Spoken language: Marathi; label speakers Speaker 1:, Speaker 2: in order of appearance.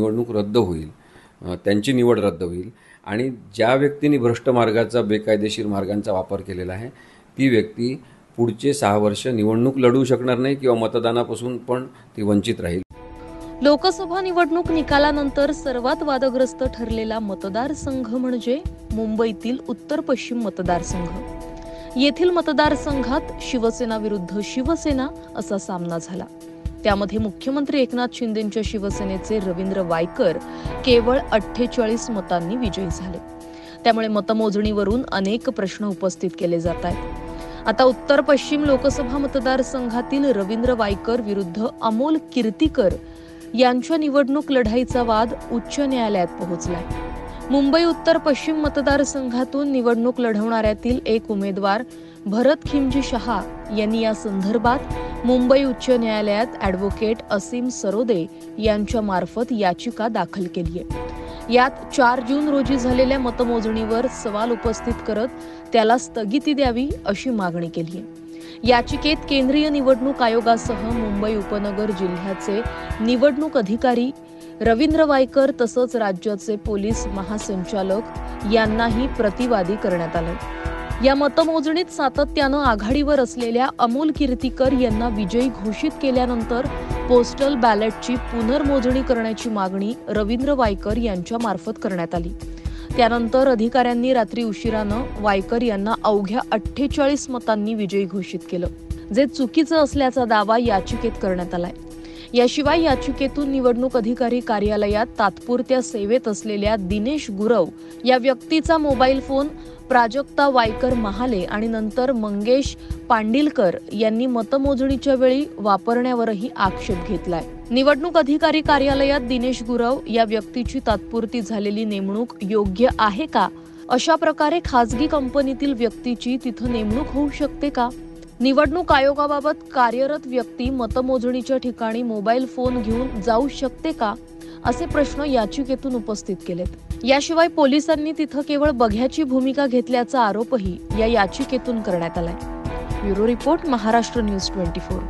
Speaker 1: निवडणूक रद्द होईल त्यांची निवड रद्द होईल आणि ज्या व्यक्तींनी भ्रष्ट मार्गाचा बेकायदेशीर मार्गांचा वापर केलेला आहे ती व्यक्ती पुढचे सहा वर्ष निवडणूक लढवू शकणार नाही किंवा मतदानापासून पण ती वंचित राहील.
Speaker 2: लोकसभा निवडणूक निकालानंतर सर्वात वादग्रस्त ठरलेला मतदारसंघ म्हणजे मुंबईतील उत्तर पश्चिम मतदारसंघ येथील मतदारसंघात शिवसेना विरुद्ध शिवसेना असा सामना झाला. त्यामध्ये मुख्यमंत्री एकनाथ शिंदेच्या शिवसेनेचे रवींद्र वायकर केवळ अठ्ठेचाळीस मतांनी विजयी झाले. त्यामुळे मतमोजणीवरून अनेक प्रश्न उपस्थित केले जात आहेत. आता उत्तर पश्चिम लोकसभा मतदारसंघातील रवींद्र वायकर विरुद्ध अमोल कीर्तीकर यांच्या निवडणूक लढाईचा वाद उच्च न्यायालयात पोहोचलाय मुंबई उत्तर पश्चिम मतदारसंघातून निवडणूक लढवणाऱ्यातील एक उमेदवार भरत खिमजी शहा यांनी या संदर्भात मुंबई उच्च न्यायालयात ॲडव्होकेट असीम सरोदे यांच्या मार्फत याचिका दाखल केली आहे. यात चार जून रोजी झालेल्या मतमोजणीवर सवाल उपस्थित करत त्याला स्थगिती द्यावी अशी मागणी केली आहे. याचिकेत केंद्रीय निवडणूक आयोगासह मुंबई उपनगर जिल्ह्याचे निवडणूक अधिकारी रवींद्र वायकर तसंच राज्याचे पोलीस महासंचालक यांनाही प्रतिवादी करण्यात आलं या मतमोजणीत सातत्यानं आघाडीवर असलेल्या अमोल कीर्तीकर यांना विजयी घोषित केल्यानंतर पोस्टल बॅलेटची पुनर्मोजणी करण्याची मागणी रवींद्र वायकर यांच्या मार्फत करण्यात आली. त्यानंतर अधिकाऱ्यांनी रात्री उशिरानं वायकर यांना अवघ्या अठ्ठेचाळीस मतांनी विजयी घोषित केलं. जे चुकीचं असल्याचा दावा याचिकेत करण्यात आलाय. याशिवाय याचिकेतून निवडणूक अधिकारी कार्यालयात तात्पुरत्या सेवेत असलेल्या दिनेश गुरव या व्यक्तीचा मोबाईल फोन प्राजक्ता वायकर महाले आणि नंतर मंगेश पांडिलकर यांनी मतमोजणीच्या वेळी वापरण्यावरही आक्षेप घेतलाय. निवडणूक अधिकारी कार्यालयात दिनेश गुरव या व्यक्तीची तात्पुरती झालेली नेमणूक योग्य आहे का? अशा प्रकारे खासगी कंपनीतील व्यक्तीची तिथं नेमणूक होऊ शकते का? निवडणूक आयोगाबाबत कार्यरत व्यक्ती मतमोजणीच्या ठिकाणी मोबाईल फोन घेऊन जाऊ शकते का असे प्रश्न याचिकेतून उपस्थित केलेत. याशिवाय पोलिसांनी तिथं केवळ बघ्याची भूमिका घेतल्याचा आरोपही या याचिकेतून करण्यात आलाय. Bureau report Maharashtra news twenty four.